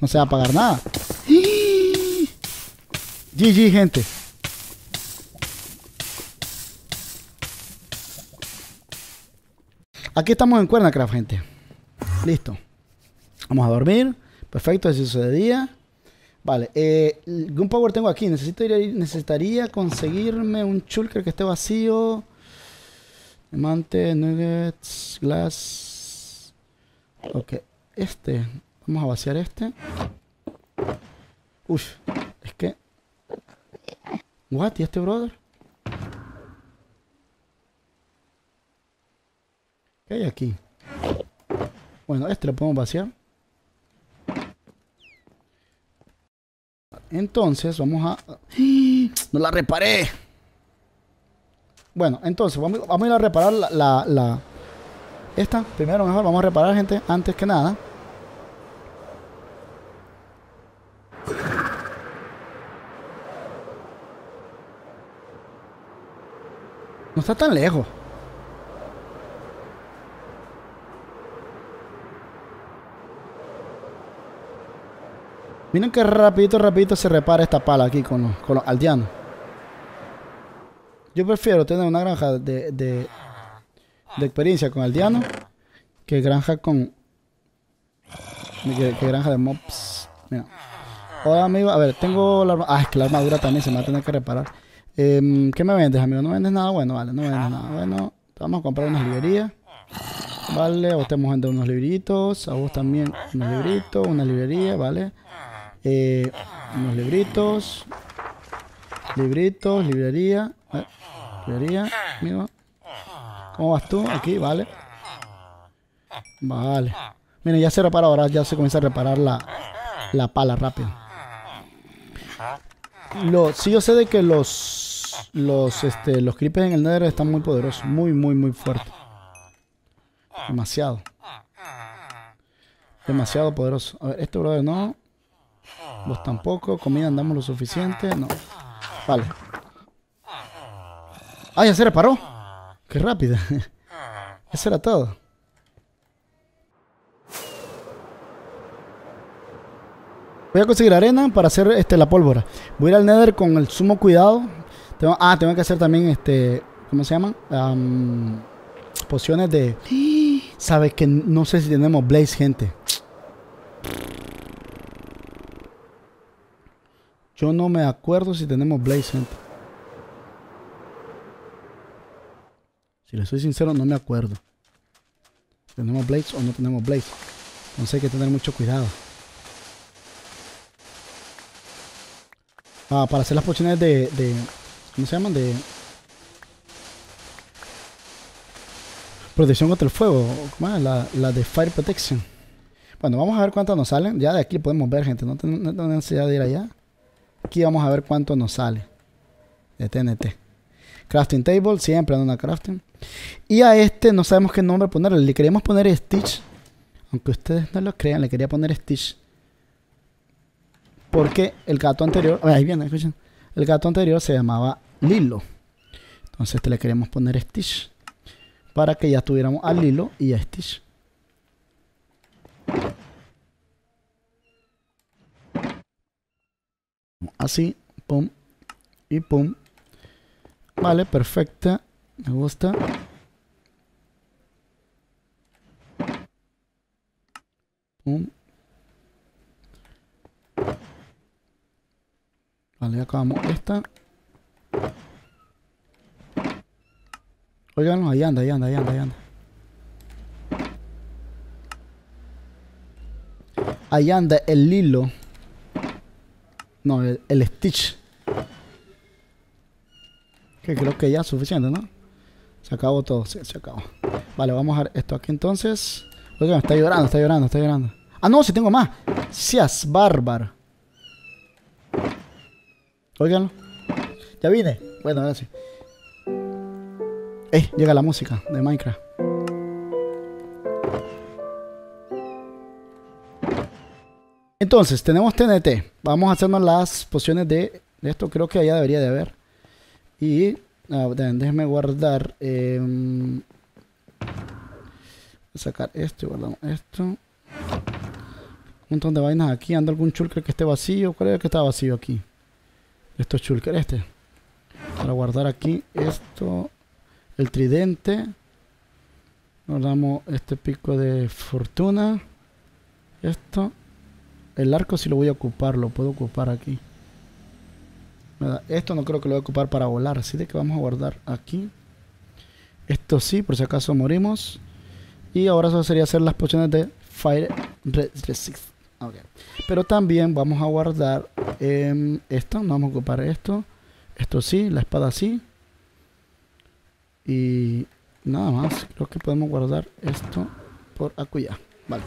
No se va a pagar nada. GG, gente. Aquí estamos en Cuernacraft, gente. Listo. Vamos a dormir. Perfecto, eso de día. Vale, eh, Gunpower tengo aquí. Necesito necesitaría conseguirme un chulker que esté vacío. Diamante, nuggets, glass. Ok, este. Vamos a vaciar este. Uf, es que... What? ¿Y este brother? ¿Qué hay aquí? Bueno, este lo podemos vaciar. Entonces, vamos a... ¡No la reparé! Bueno, entonces, vamos, a ir a reparar la, la, la... Esta, primero mejor, vamos a reparar, gente, antes que nada. Está tan lejos. Miren que rapidito, rapidito se repara esta pala aquí con los, con los aldeanos. Yo prefiero tener una granja de, de, experiencia con aldeanos que granja con... Que, granja de mobs. Mira. Hola amigo, a ver, tengo la... Ah, es que la armadura también se me va a tener que reparar. Eh, ¿Qué me vendes, amigo? ¿No vendes nada bueno? Vale, no vendes nada bueno. vamos a comprar unas librerías. Vale, a vos te hemos vendido unos libritos. A vos también unos libritos, una librería, vale. Eh, unos libritos. Libritos, librería. Eh, librería, amigo. ¿Cómo vas tú? Aquí, vale. Vale. Miren, ya se repara ahora, ya se comienza a reparar la, la pala rápido. Lo, sí, yo sé de que los los este los creepers en el Nether están muy poderosos, muy muy muy fuertes. Demasiado. Demasiado poderoso. A ver, este brother no. Vos tampoco. Comida andamos lo suficiente. No. Vale. Ah, ya se reparó. Qué rápida. Eso era todo. Voy a conseguir arena para hacer este, la pólvora. Voy a ir al nether con el sumo cuidado. ah, tengo que hacer también este. ¿Cómo se llaman? pociones de. Sabes que no sé si tenemos blaze, gente. Yo no me acuerdo si tenemos blaze, gente. Si le soy sincero, no me acuerdo. ¿Tenemos blaze o no tenemos blaze? Entonces hay que tener mucho cuidado. Para hacer las pociones de, de, ¿Cómo se llaman? De... Protección contra el fuego. ¿Cómo? La, la de Fire Protection. Bueno, vamos a ver cuántas nos salen. Ya de aquí podemos ver, gente. No tenemos necesidad de ir allá. Aquí vamos a ver cuánto nos sale. De TNT. Crafting Table. Siempre en una crafting. Y a este no sabemos qué nombre ponerle. Le queríamos poner Stitch. Aunque ustedes no lo crean, le quería poner Stitch. Porque el gato anterior, ahí viene, escuchen. El gato anterior se llamaba Lilo. Entonces este le queremos poner Stitch. Para que ya tuviéramos a Lilo y a Stitch. Así, pum y pum. Vale, perfecta. Me gusta. Pum Vale, acabamos esta. Oigan, ahí anda, ahí anda, ahí anda, ahí anda. Ahí anda el hilo. No, el, Stitch. Que creo que ya es suficiente, ¿no? Se acabó todo, sí, se acabó. Vale, vamos a ver esto aquí entonces. Oigan, está llorando, está llorando, está llorando. Ah, no, si tengo más. Seas bárbaro. Óiganlo. Ya vine. Bueno, ahora sí. Eh, llega la música de Minecraft. Entonces, tenemos TNT. Vamos a hacernos las pociones de, esto. Creo que allá debería de haber. Y ah, déjenme guardar. Eh, sacar esto y guardamos esto. montón de vainas aquí. Anda algún chulker que esté vacío. ¿Cuál es el que está vacío aquí? Esto es chulker este. Para guardar aquí esto. El tridente. Nos damos este pico de fortuna. Esto. El arco si lo voy a ocupar. Lo puedo ocupar aquí. Esto no creo que lo voy a ocupar para volar. Así de que vamos a guardar aquí. Esto sí, por si acaso morimos. Y ahora eso sería hacer las pociones de Fire Resist. Pero también vamos a guardar eh, esto. Vamos a ocupar esto. Esto sí, la espada sí. Y nada más. Creo que podemos guardar esto por acuya. Vale.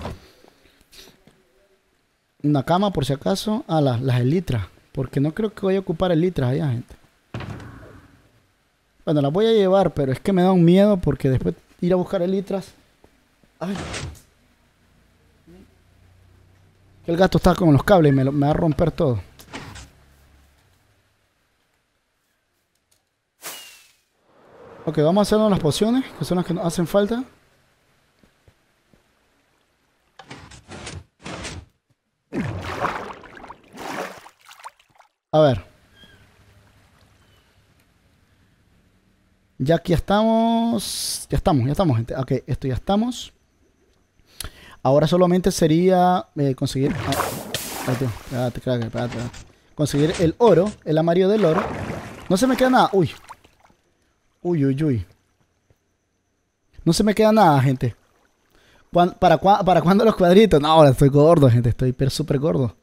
Una cama por si acaso. Ah, las, las elitras. Porque no creo que voy a ocupar elitras allá, gente. Bueno, las voy a llevar, pero es que me da un miedo porque después ir a buscar elitras. Ay. El gato está con los cables y me, me va a romper todo. Ok, vamos a hacernos las pociones, que son las que nos hacen falta. A ver. Ya aquí estamos. Ya estamos, ya estamos, gente. Ok, esto ya estamos. Ahora solamente sería eh, conseguir... Ah, espérate, espérate, espérate, Conseguir el oro, el amarillo del oro. No se me queda nada. Uy. Uy, uy, uy. No se me queda nada, gente. ¿Para, ¿Para cuándo los cuadritos? No, ahora estoy gordo, gente. Estoy súper gordo.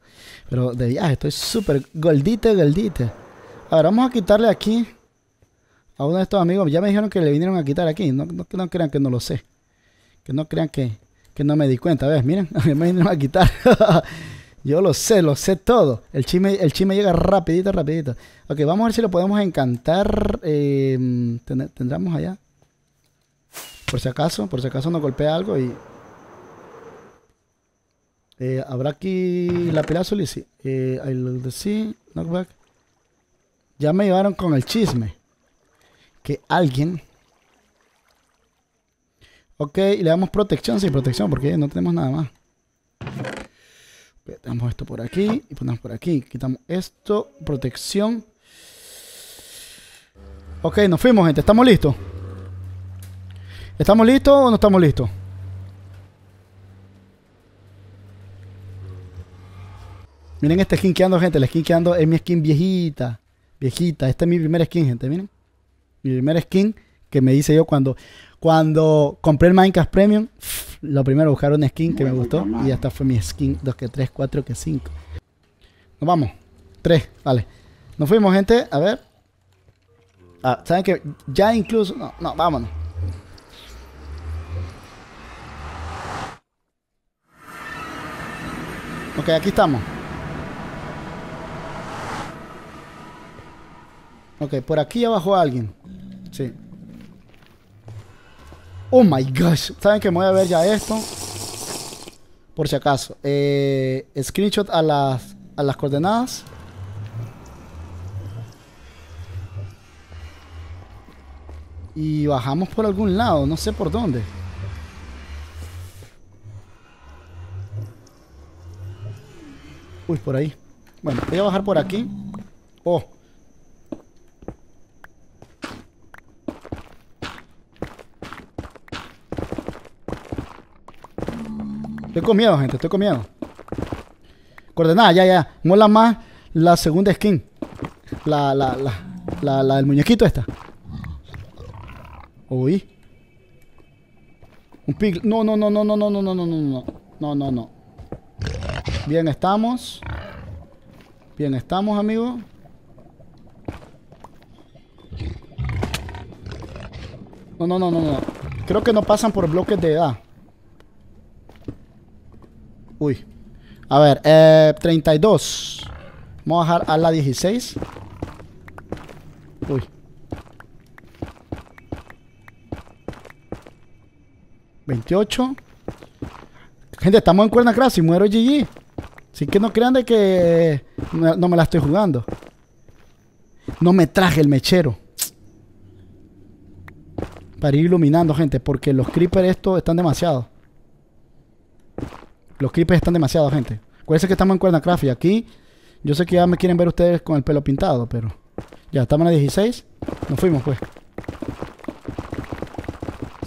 Pero de viaje, estoy súper gordito, gordito. A ver, vamos a quitarle aquí a uno de estos amigos. Ya me dijeron que le vinieron a quitar aquí. No, no, no crean que no lo sé. Que no crean que, que no me di cuenta. ¿Ves? Miren, me vinieron a quitar. Yo lo sé, lo sé todo. El chisme, el chisme llega rapidito, rapidito. Ok, vamos a ver si lo podemos encantar. Eh, tendremos allá. Por si acaso, por si acaso nos golpea algo y... Eh, Habrá aquí la y sí. Eh, sí, knockback. Ya me llevaron con el chisme. Que alguien... Ok, le damos protección, sí, protección, porque no tenemos nada más. Tenemos esto por aquí y ponemos por aquí. Quitamos esto, protección. Ok, nos fuimos, gente. ¿Estamos listos? ¿Estamos listos o no estamos listos? Miren este skin que ando, gente. La skin que ando es mi skin viejita. Viejita. Esta es mi primera skin, gente. Miren. Mi primera skin que me hice yo cuando, cuando compré el Minecraft Premium lo primero buscar una skin que me gustó y esta fue mi skin 2 que 3, 4 que 5. Nos vamos. 3, vale. Nos fuimos, gente. A ver. Ah, ¿saben que Ya incluso... No, no, vámonos. Ok, aquí estamos. Ok, por aquí abajo alguien. Sí. Oh my gosh. ¿Saben que me voy a ver ya esto? Por si acaso. Eh, screenshot a las, a las coordenadas. Y bajamos por algún lado. No sé por dónde. Uy, por ahí. Bueno, voy a bajar por aquí. Oh. Estoy con miedo, gente. Estoy con miedo. Coordenada, ya, ya. Mola más la segunda skin. La, la, la, la, la del muñequito esta. Uy. Un pig. No, no, no, no, no, no, no, no, no, no, no. No, no, no. Bien, estamos. Bien, estamos, amigos. No, no, no, no, no. Creo que no pasan por bloques de edad. Uy. A ver, eh, 32. Vamos a bajar a la 16. Uy. 28. Gente, estamos en cuerda y muero GG. Así que no crean de que no, me la estoy jugando. No me traje el mechero. Para ir iluminando, gente. Porque los creepers estos están demasiados. Los creepers están demasiado, gente. Acuérdense que estamos en Cuernacraft y aquí yo sé que ya me quieren ver ustedes con el pelo pintado, pero ya estamos en la 16. Nos fuimos pues.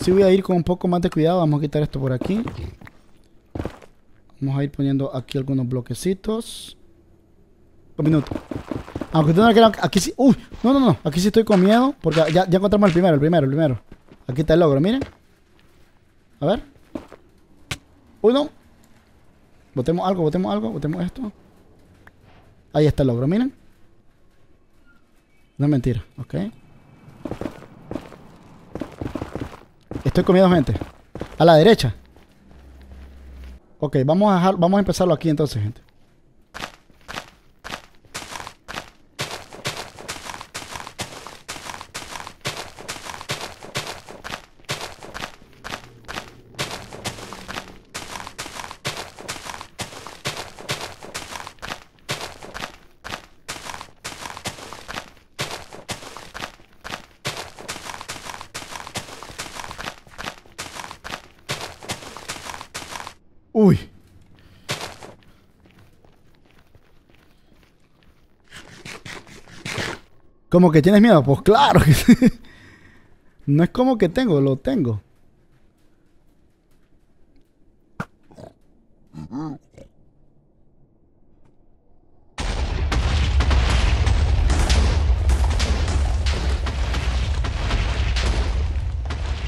Sí voy a ir con un poco más de cuidado. Vamos a quitar esto por aquí. Vamos a ir poniendo aquí algunos bloquecitos. Un minuto. Aunque no quieran, aquí sí. Uy, no, no, no. Aquí sí estoy con miedo. Porque ya, encontramos el primero, el primero, el primero. Aquí está el logro, miren. A ver. Uy, no. Botemos algo, botemos algo, botemos esto. Ahí está el logro, miren. No es mentira, ok. Estoy comiendo gente. A la derecha. Ok, vamos a vamos a empezarlo aquí entonces, gente. Uy. ¿Como que tienes miedo? Pues claro que sí. No es como que tengo, lo tengo.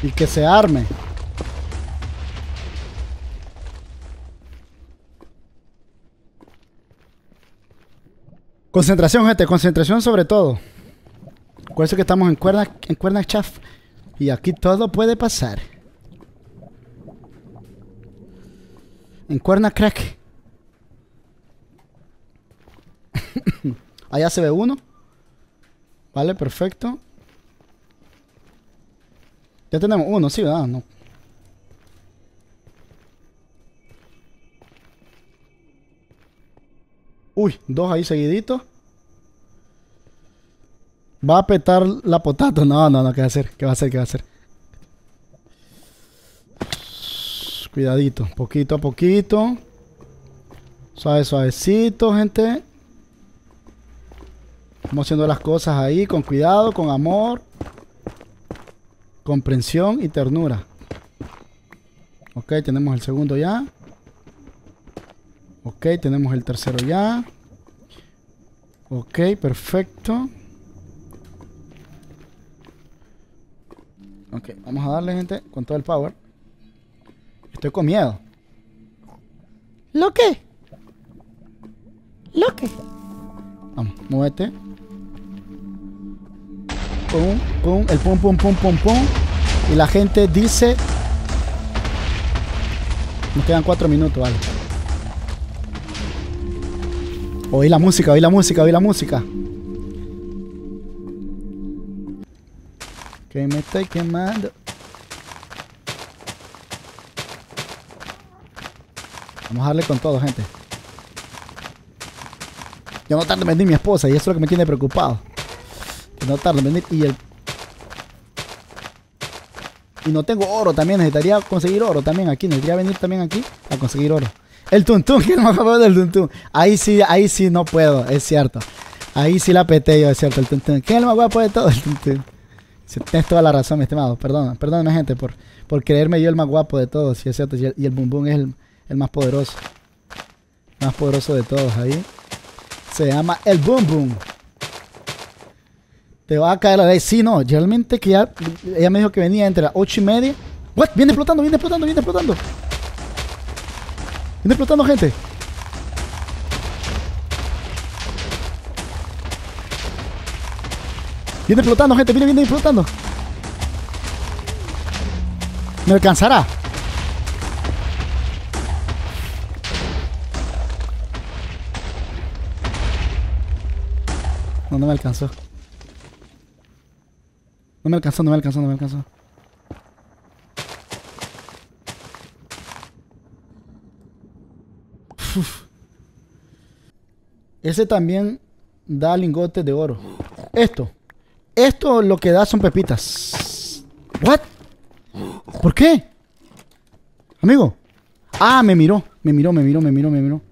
Y que se arme. Concentración, gente, concentración sobre todo. Acuérdense que estamos en cuerda, en cuerda chaf. Y aquí todo puede pasar. En cuerna crack. Allá se ve uno. Vale, perfecto. Ya tenemos uno, sí, ¿verdad? Uy, dos ahí seguiditos. Va a petar la potato. No, no, no, ¿qué va a hacer? ¿Qué va a hacer? ¿Qué va a hacer? Cuidadito, poquito a poquito. Suave, suavecito, gente. Vamos haciendo las cosas ahí con cuidado, con amor, comprensión y ternura. Ok, tenemos el segundo ya. Ok, tenemos el tercero ya. Ok, perfecto. Ok, vamos a darle, gente, con todo el power. Estoy con miedo. ¿Lo qué? ¿Lo qué? Vamos, muévete. Pum, pum, el pum, pum, pum, pum, pum. Y la gente dice... Nos quedan cuatro minutos, vale. Oí la música, oí la música, oí la música. Que me estoy quemando. Vamos a darle con todo, gente. Yo no tardo en venir mi esposa y eso es lo que me tiene preocupado. Que no tardo en venir y el... Y no tengo oro también, necesitaría conseguir oro también aquí. Necesitaría venir también aquí a conseguir oro. El tuntún, que no me del tuntún. Ahí sí, ahí sí no puedo, es cierto. Ahí sí la peté yo, es cierto, el tuntún. ¿Quién es el más guapo de todo? El tuntún. Tienes toda la razón, mi estimado. Perdón, perdóname, gente, por, por creerme yo el más guapo de todos, sí es cierto. Y el, y Boom Boom es el, el, más poderoso. Más poderoso de todos ahí. Se llama el Boom Boom. Te va a caer la ley. Sí, no, realmente que ya. Ella me dijo que venía entre las 8 y media. ¿What? Viene explotando, viene explotando, viene explotando. Viene explotando gente. Viene explotando gente, viene, viene explotando. ¿Me alcanzará? No, no me alcanzó. No me alcanzó, no me alcanzó, no me alcanzó. Ese también da lingotes de oro. Esto. Esto lo que da son pepitas. ¿What? ¿Por qué? Amigo. Ah, me miró. Me miró, me miró, me miró, me miró.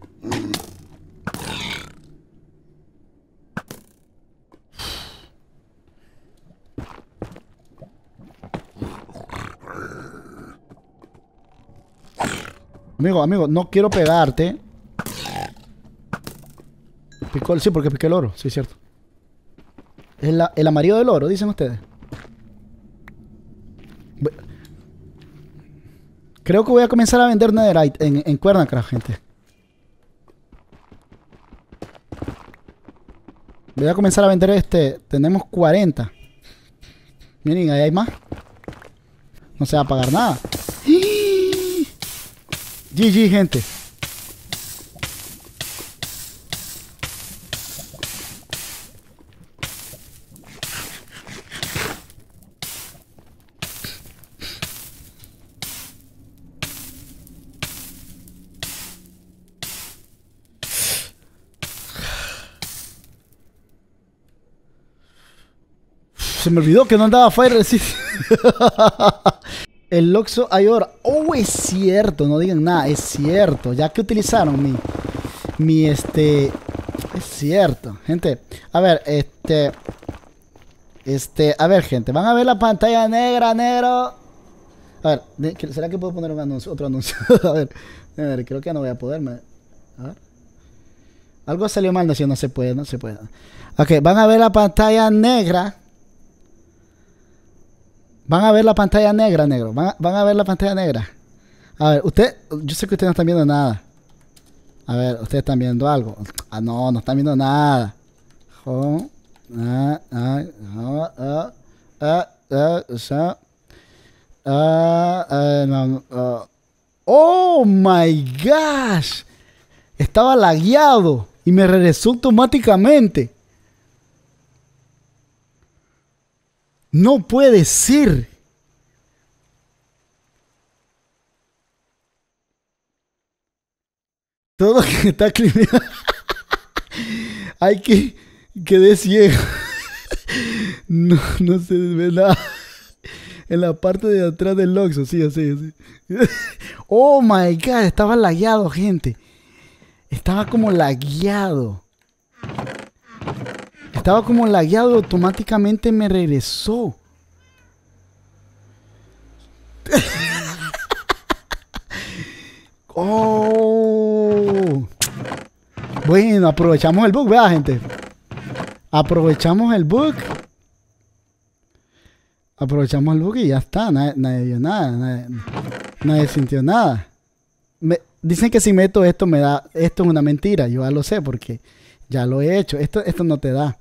Amigo, amigo, no quiero pegarte. Picó, sí, porque piqué el oro, sí, cierto. Es el amarillo del oro, dicen ustedes. Creo que voy a comenzar a vender Netherite en, en Cuernacraft, gente. Voy a comenzar a vender este. Tenemos 40. Miren, ahí hay más. No se va a pagar nada. GG, gente. Se me olvidó que no andaba Fire Resist. El Loxo hay oro. Oh, es cierto, no digan nada, es cierto. Ya que utilizaron mi, mi este, es cierto, gente. A ver, este, este, a ver, gente, van a ver la pantalla negra, negro. A ver, ¿será que puedo poner otro anuncio? a ver, a ver, creo que no voy a poderme. A ver. Algo salió mal, no, si no se puede, no se puede. Ok, van a ver la pantalla negra. Van a ver la pantalla negra, negro. Van a, ver la pantalla negra. A ver, usted, yo sé que ustedes no están viendo nada. A ver, ustedes están viendo algo. Ah, no, no están viendo nada. Oh, my gosh. Estaba lagueado y me regresó automáticamente. No puede ser. Todo que está climeado. Hay que. Quedé ciego. No, no se ve nada. En la parte de atrás del Loxo, sí, así, así. Oh my god, estaba lagueado, gente. Estaba como lagueado. Estaba como lagueado, automáticamente me regresó. oh. Bueno, aprovechamos el bug, ¿verdad, gente? Aprovechamos el bug. Aprovechamos el bug y ya está. Nadie, vio nada. Nadie, sintió nada. dicen que si meto esto me da... Esto es una mentira. Yo ya lo sé porque ya lo he hecho. Esto, esto no te da.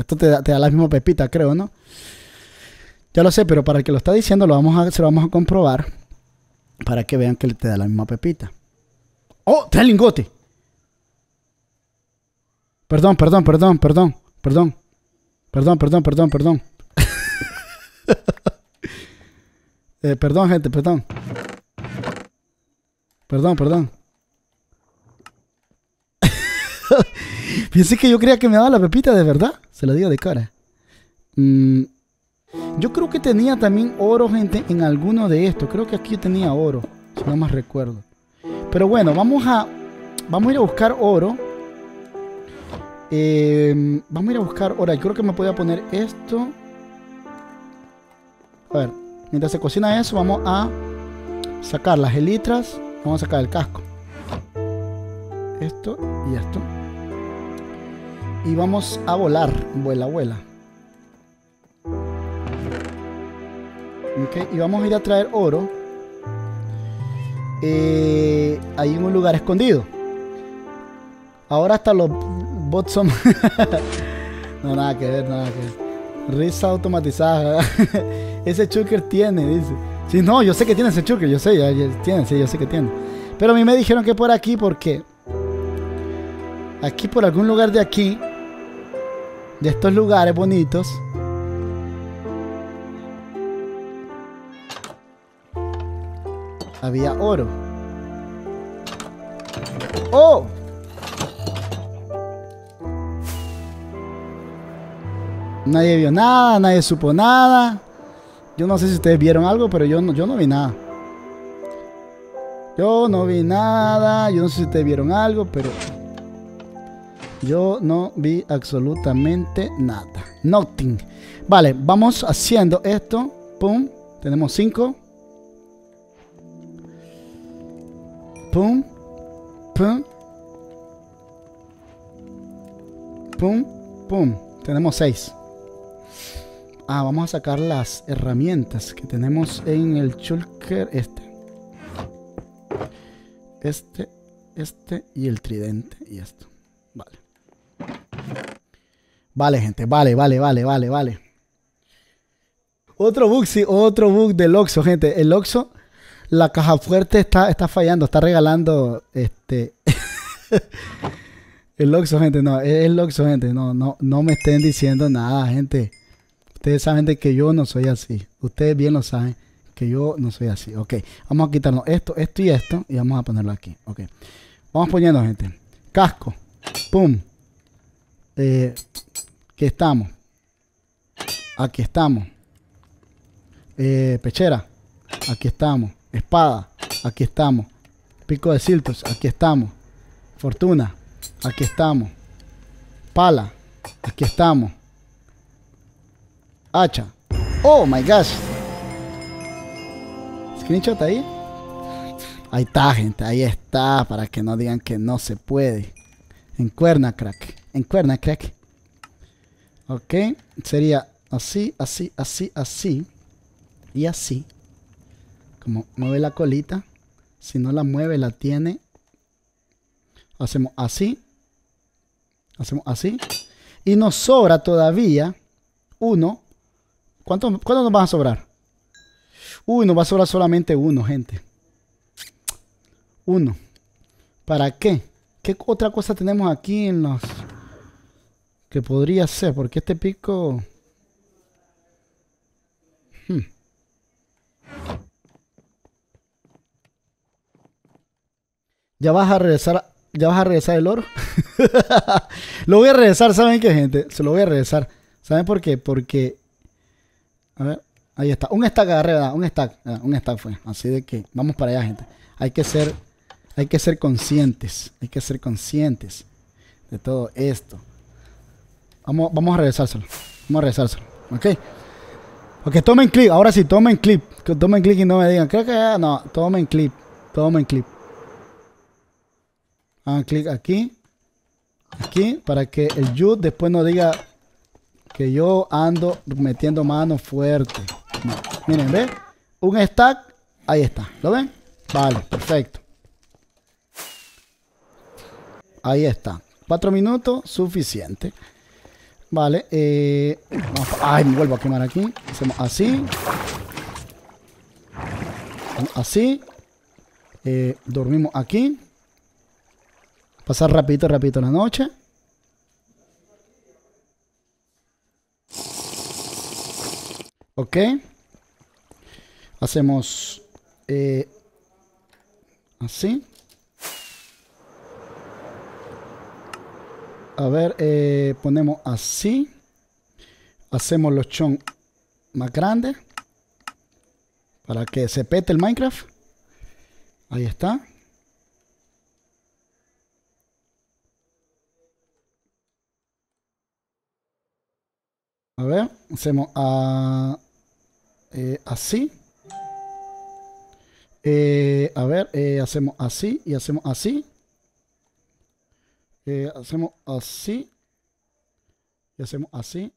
Esto te da, la misma pepita, creo, ¿no? Ya lo sé, pero para el que lo está diciendo, lo vamos a, se lo vamos a comprobar. Para que vean que te da la misma pepita. ¡Oh! ¡Te da lingote! Perdón, perdón, perdón, perdón, perdón. Perdón, perdón, perdón, perdón. Eh, perdón, gente, perdón. Perdón, perdón. Fíjense que yo creía que me daba la pepita de verdad. Se lo digo de cara. Mm, yo creo que tenía también oro, gente, en alguno de estos. Creo que aquí tenía oro, si no más recuerdo. Pero bueno, vamos a, vamos a ir a buscar oro. Eh, vamos a ir a buscar oro. Yo creo que me podía poner esto. A ver, mientras se cocina eso, vamos a sacar las elitras. Vamos a sacar el casco. Esto y esto y vamos a volar. Vuela, vuela. Okay, y vamos a ir a traer oro. Eh, ahí en un lugar escondido. Ahora hasta los bots son... no, nada que ver, nada que ver. Risa automatizada. ese chucker tiene, dice. Sí, no, yo sé que tiene ese chucker, yo sé, ya, tiene, sí, yo sé que tiene. Pero a mí me dijeron que por aquí, porque aquí por algún lugar de aquí de estos lugares bonitos. Había oro. ¡Oh! Nadie vio nada, nadie supo nada. Yo no sé si ustedes vieron algo, pero yo no, yo no vi nada. Yo no vi nada. Yo no sé si ustedes vieron algo, pero yo no vi absolutamente nada. Nothing. Vale, vamos haciendo esto. Pum. Tenemos 5. Pum. Pum. Pum. Pum. Tenemos seis. Ah, vamos a sacar las herramientas que tenemos en el Shulker este. Este, este y el tridente y esto. Vale. Vale, gente. Vale, vale, vale, vale, vale. Otro bug, sí, otro bug del Oxo, gente. El Oxo, la caja fuerte está, está fallando, está regalando este. el Oxo, gente, no, es el Oxo, gente. No, no, no me estén diciendo nada, gente. Ustedes saben de que yo no soy así. Ustedes bien lo saben que yo no soy así. Ok, vamos a quitarnos esto, esto y esto y vamos a ponerlo aquí. Ok, vamos poniendo, gente. Casco. Pum. Eh, aquí estamos. Aquí estamos. Eh, pechera. Aquí estamos. Espada. Aquí estamos. Pico de siltos. Aquí estamos. Fortuna. Aquí estamos. Pala. Aquí estamos hacha. Oh my gosh. Screenshot ahí. Ahí está, gente. Ahí está. Para que no digan que no se puede. En cuerna, crack. En cuerna, crack. Ok. Sería así, así, así, así. Y así. Como mueve la colita. Si no la mueve, la tiene. Hacemos así. Hacemos así. Y nos sobra todavía uno ¿Cuánto, ¿Cuánto nos va a sobrar? Uy, nos va a sobrar solamente uno, gente. Uno. ¿Para qué? ¿Qué otra cosa tenemos aquí en los... Que podría ser? Porque este pico... Hmm. Ya vas a regresar... ¿Ya vas a regresar el oro? lo voy a regresar, ¿saben qué, gente? Se lo voy a regresar. ¿Saben por qué? Porque a ver, ahí está. Un stack agarré, Un stack. Un stack fue. Así de que vamos para allá, gente. Hay que ser, hay que ser conscientes. Hay que ser conscientes de todo esto. Vamos, vamos a regresárselo. Vamos a regresárselo. ¿Ok? Ok, tomen clip. Ahora sí, tomen clip. Tomen clip y no me digan. Creo que. No, tomen clip. Tomen clip. Hagan clic aquí. Aquí. Para que el youth después no diga que yo ando metiendo mano fuerte. Miren, ¿ven? Un stack, ahí está. ¿Lo ven? Vale, perfecto. Ahí está. Cuatro minutos, suficiente. Vale, eh, ay, me vuelvo a quemar aquí. Hacemos así. Así. Eh, dormimos aquí. Pasar rapidito, rapidito la noche. Ok. Hacemos eh, así. A ver, eh, ponemos así. Hacemos los chon más grandes. Para que se pete el Minecraft. Ahí está. A ver, hacemos a... Eh, así. Eh, a ver, eh, hacemos así y hacemos así. Hacemos así. Y hacemos así.